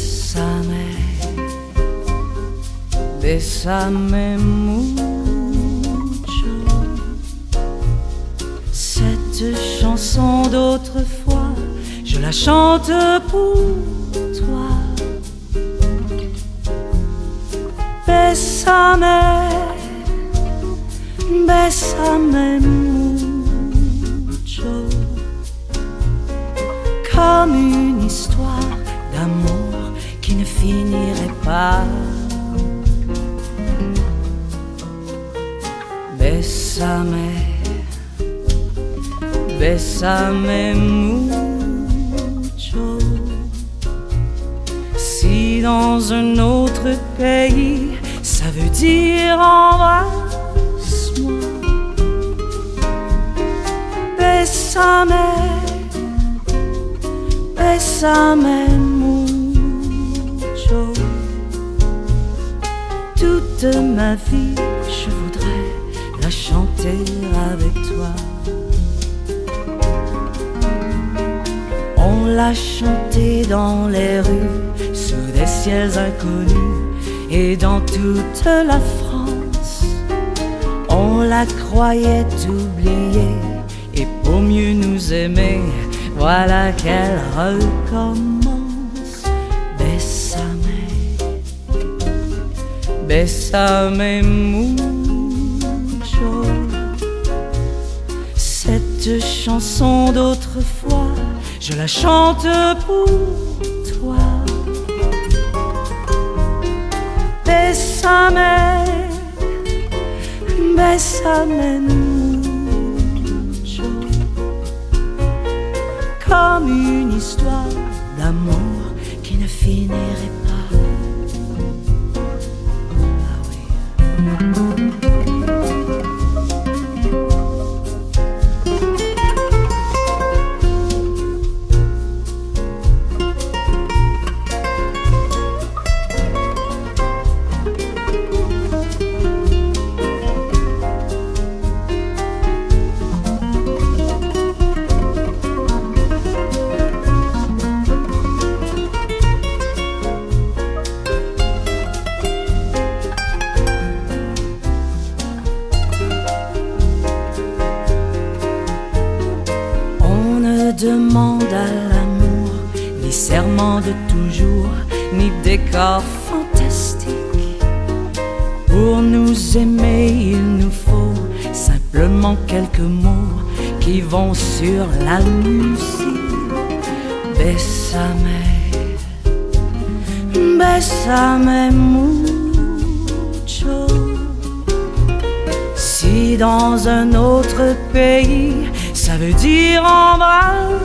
Bésame, bésame mucho. Cette chanson d'autrefois, je la chante pour toi. Bésame, bésame mucho. Comme une histoire d'amour ne finirait pas. Bésame, bésame mucho. Si dans un autre pays, ça veut dire embrasse-moi. Bésame, bésame Toute ma vie, je voudrais la chanter avec toi. On l'a chantée dans les rues, sous des ciels inconnus et dans toute la France. On la croyait oubliée et pour mieux nous aimer, voilà qu'elle recommence. Bésame mucho. Cette chanson d'autrefois, je la chante pour toi. Bésame, bésame mucho. Comme une histoire d'amour qui ne finirait pas. Demande à l'amour ni serment de toujours, ni décor fantastique. Pour nous aimer, il nous faut simplement quelques mots qui vont sur la musique. Bésame, bésame mucho. Si dans un autre pays, ça veut dire embrasse-moi.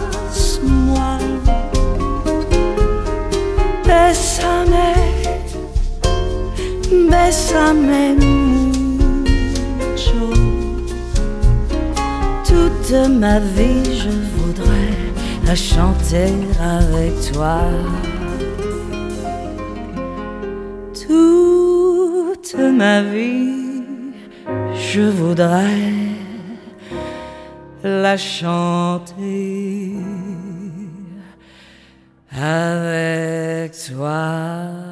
Bésame, bésame mucho. Toute ma vie, je voudrais la chanter avec toi. Toute ma vie, je voudrais la chanter avec toi.